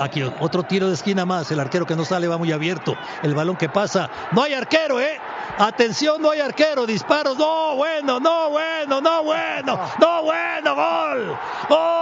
Aquí otro tiro de esquina más. El arquero que no sale va muy abierto. El balón que pasa. No hay arquero, ¿eh? Atención, no hay arquero. Disparos. No, bueno, no, bueno, no, bueno. No, bueno. Gol. ¡Gol!